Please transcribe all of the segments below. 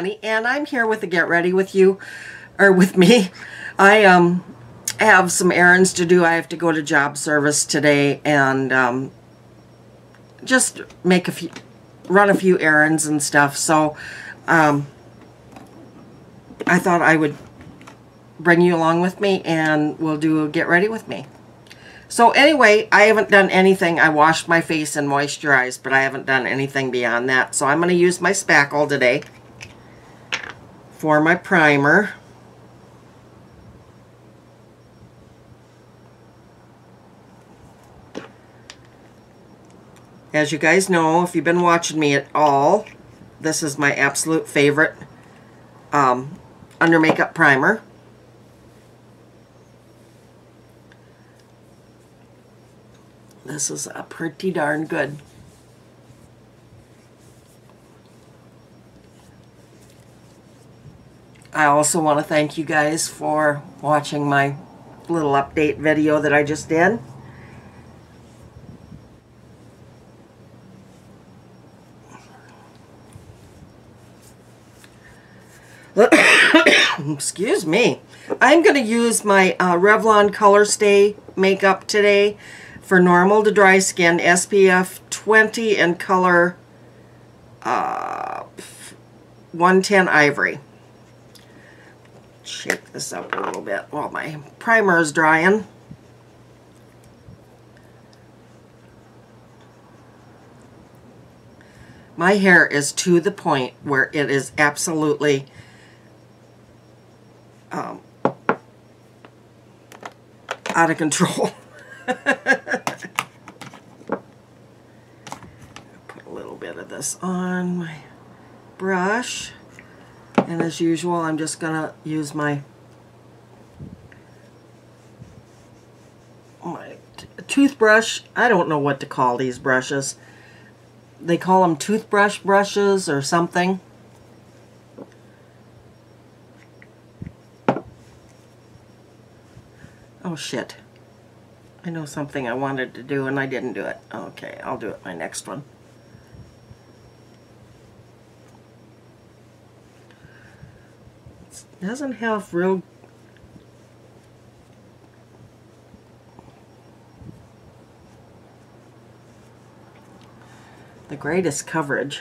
Connie, and I'm here with the Get Ready with You, or with me. I um have some errands to do. I have to go to job service today and um, just make a few, run a few errands and stuff. So um, I thought I would bring you along with me and we'll do a Get Ready with me. So anyway, I haven't done anything. I washed my face and moisturized, but I haven't done anything beyond that. So I'm going to use my spackle today for my primer. As you guys know, if you've been watching me at all, this is my absolute favorite um, under makeup primer. This is a pretty darn good. I also want to thank you guys for watching my little update video that I just did. Excuse me. I'm going to use my uh, Revlon Color Stay makeup today for normal to dry skin, SPF 20 and color uh, 110 Ivory. Shake this up a little bit while my primer is drying. My hair is to the point where it is absolutely um, out of control. Put a little bit of this on my brush. And as usual, I'm just going to use my my toothbrush. I don't know what to call these brushes. They call them toothbrush brushes or something. Oh shit. I know something I wanted to do and I didn't do it. Okay, I'll do it my next one. Doesn't have real the greatest coverage.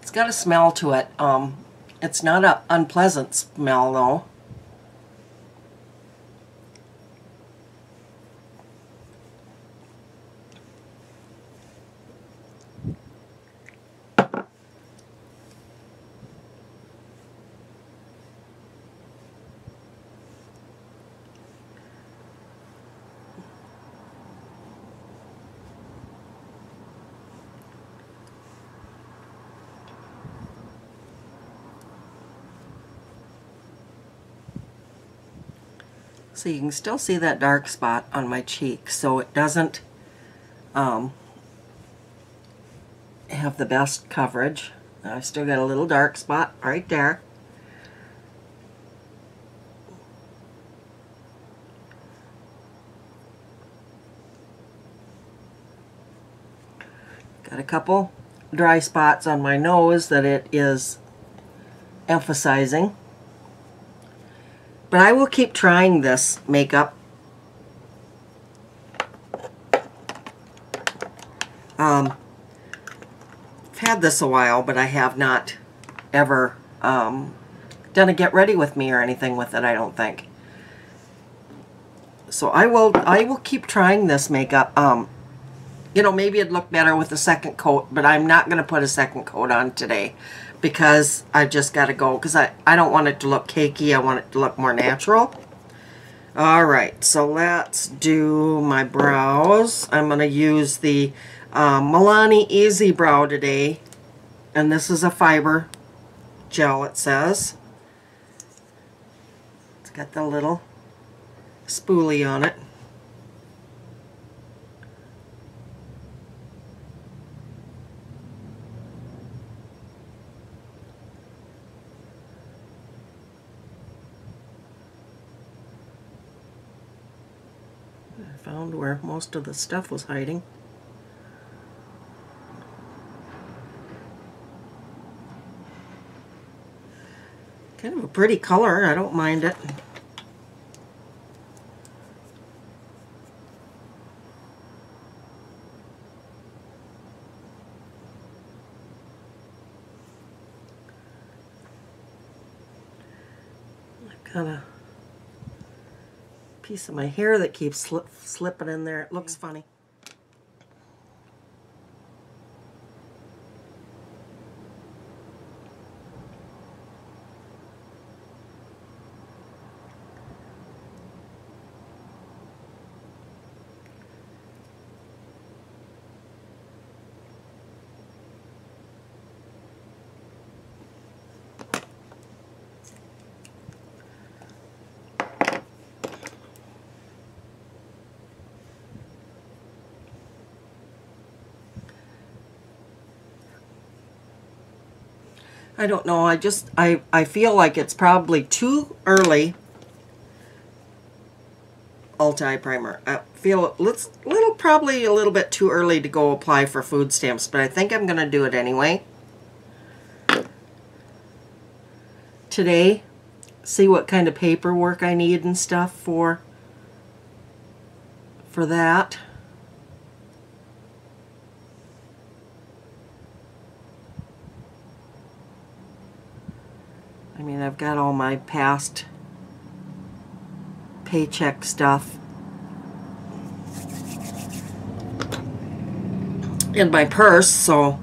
It's got a smell to it. Um, it's not an unpleasant smell though. So you can still see that dark spot on my cheek so it doesn't um, have the best coverage. I've still got a little dark spot right there. Got a couple dry spots on my nose that it is emphasizing. But I will keep trying this makeup. Um, I've had this a while, but I have not ever um, done a get ready with me or anything with it, I don't think. So I will I will keep trying this makeup. Um, you know, maybe it'd look better with a second coat, but I'm not going to put a second coat on today because I've just got to go because I, I don't want it to look cakey. I want it to look more natural. Alright, so let's do my brows. I'm going to use the um, Milani Easy Brow today. And this is a fiber gel, it says. It's got the little spoolie on it. around where most of the stuff was hiding. Kind of a pretty color, I don't mind it. Piece of my hair that keeps slip, slipping in there. It looks funny. I don't know. I just I I feel like it's probably too early. Ulti primer. I feel it's little probably a little bit too early to go apply for food stamps, but I think I'm gonna do it anyway. Today, see what kind of paperwork I need and stuff for for that. I mean, I've got all my past paycheck stuff in my purse, so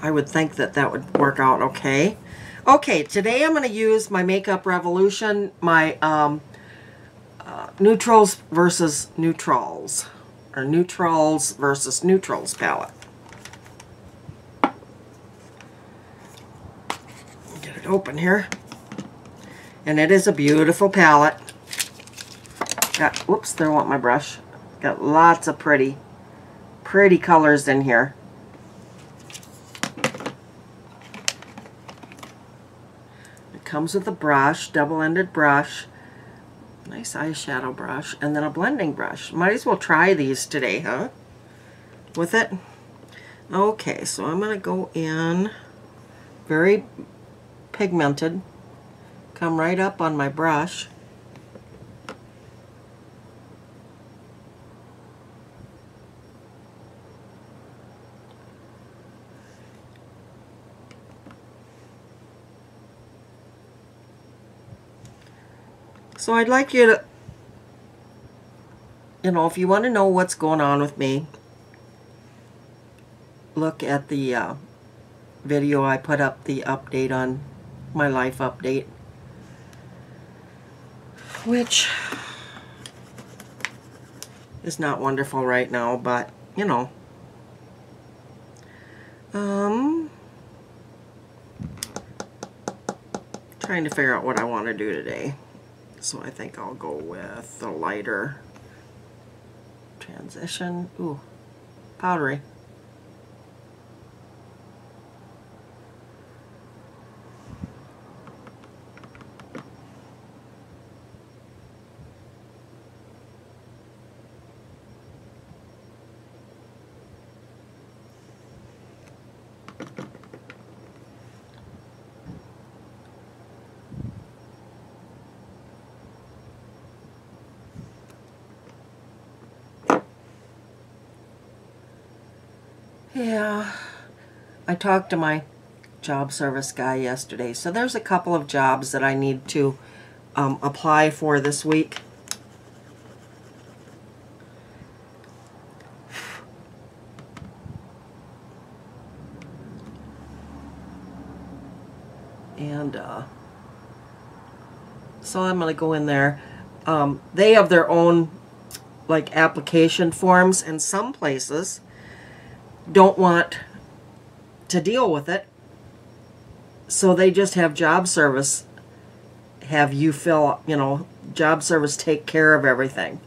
I would think that that would work out okay. Okay, today I'm going to use my Makeup Revolution, my um, uh, Neutrals versus Neutrals, or Neutrals versus Neutrals palette. Open here. And it is a beautiful palette. Got, whoops, there went my brush. Got lots of pretty, pretty colors in here. It comes with a brush, double-ended brush. Nice eyeshadow brush. And then a blending brush. Might as well try these today, huh? With it. Okay, so I'm going to go in very pigmented. Come right up on my brush. So I'd like you to, you know, if you want to know what's going on with me, look at the uh, video I put up, the update on my life update. Which is not wonderful right now, but, you know. Um, trying to figure out what I want to do today. So I think I'll go with the lighter transition. Ooh, powdery. Yeah, I talked to my job service guy yesterday. So there's a couple of jobs that I need to um, apply for this week. And uh, so I'm going to go in there. Um, they have their own like application forms in some places don't want to deal with it. So they just have job service have you fill, you know, job service take care of everything.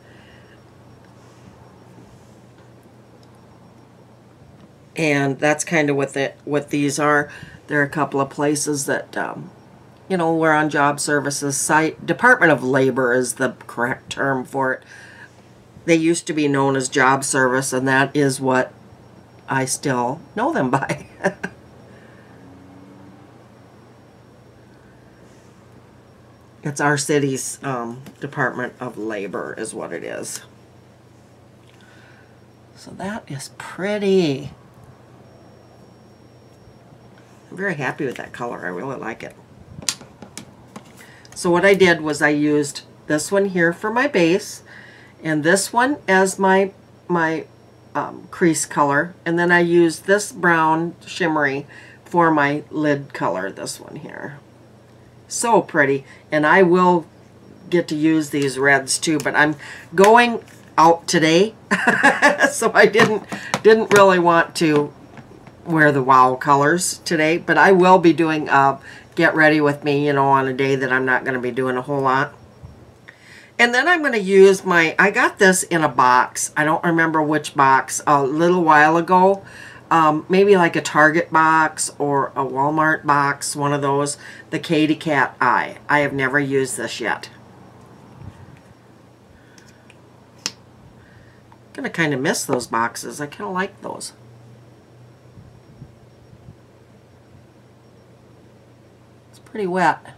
And that's kind of what the, what these are. There are a couple of places that, um, you know, we're on job services site. Department of Labor is the correct term for it. They used to be known as job service, and that is what I still know them by. It's our city's um, Department of Labor is what it is. So that is pretty. I'm very happy with that color. I really like it. So what I did was I used this one here for my base and this one as my my um, crease color. And then I used this brown shimmery for my lid color this one here. So pretty. And I will get to use these reds too but I'm going out today. So I didn't didn't really want to wear the wow colors today but I will be doing uh, get ready with me you know on a day that I'm not going to be doing a whole lot and then I'm going to use my, I got this in a box. I don't remember which box a little while ago. Um, maybe like a Target box or a Walmart box, one of those. The Katy Cat Eye. I have never used this yet. I'm going to kind of miss those boxes. I kind of like those. It's pretty wet.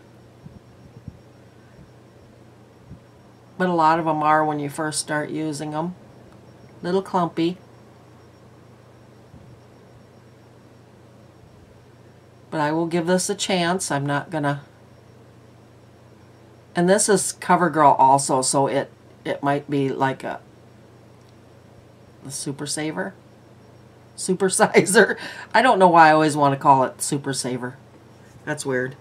But a lot of them are when you first start using them. Little clumpy. But I will give this a chance. I'm not gonna... And this is CoverGirl also, so it, it might be like a, Super Saver. Super Sizer. I don't know why I always want to call it Super Saver. That's weird.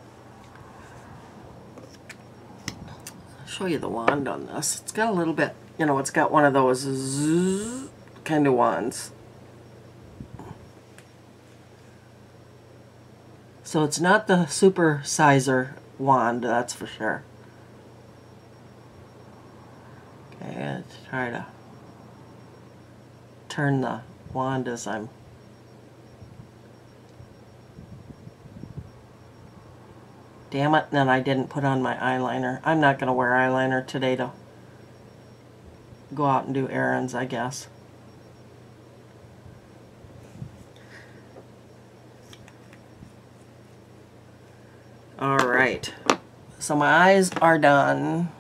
Show you the wand on this. It's got a little bit, you know, it's got one of those kind of wands. So it's not the super sizer wand, that's for sure. Okay, let's try to turn the wand as I'm Damn it, then I didn't put on my eyeliner. I'm not going to wear eyeliner today to go out and do errands, I guess. Alright, so my eyes are done.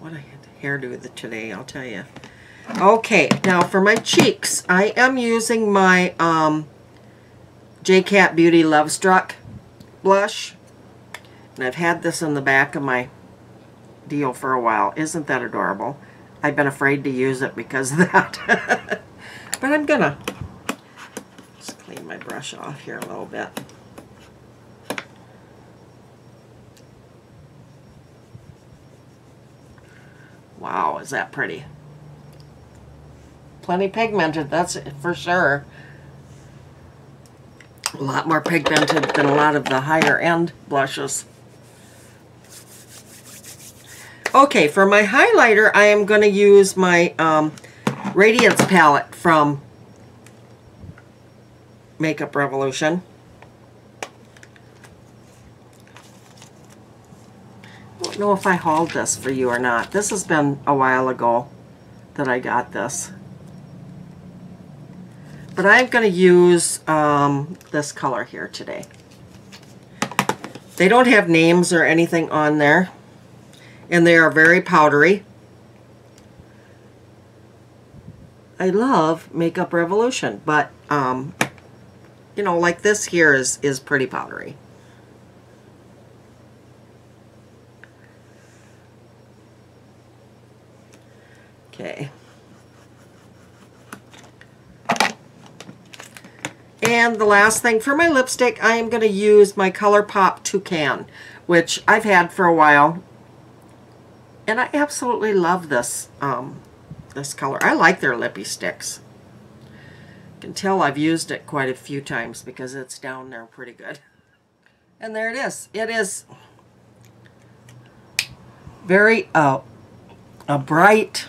What a hairdo today, I'll tell you. Okay, now for my cheeks, I am using my um, J-Cat Beauty Love Struck blush. And I've had this in the back of my deal for a while. Isn't that adorable? I've been afraid to use it because of that. but I'm gonna just clean my brush off here a little bit. Wow, is that pretty. Plenty pigmented, that's for sure a lot more pigmented than a lot of the higher end blushes. Okay, for my highlighter, I am going to use my um, Radiance palette from Makeup Revolution. Don't know if I hauled this for you or not. This has been a while ago that I got this. But I'm going to use um, this color here today. They don't have names or anything on there. And they are very powdery. I love Makeup Revolution, but, um, you know, like this here is, is pretty powdery. Okay. And the last thing for my lipstick, I am going to use my ColourPop Toucan, which I've had for a while. And I absolutely love this, um, this color. I like their Lippie Stix. You can tell I've used it quite a few times because it's down there pretty good. And there it is. It is very uh, a bright,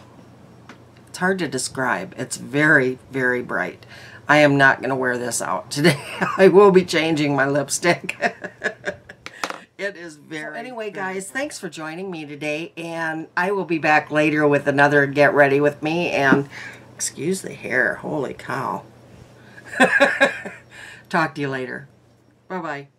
it's hard to describe. It's very, very bright. I am not going to wear this out today. I will be changing my lipstick. it is very... So anyway, guys, thanks for joining me today. And I will be back later with another Get Ready With Me. And excuse the hair. Holy cow. Talk to you later. Bye-bye.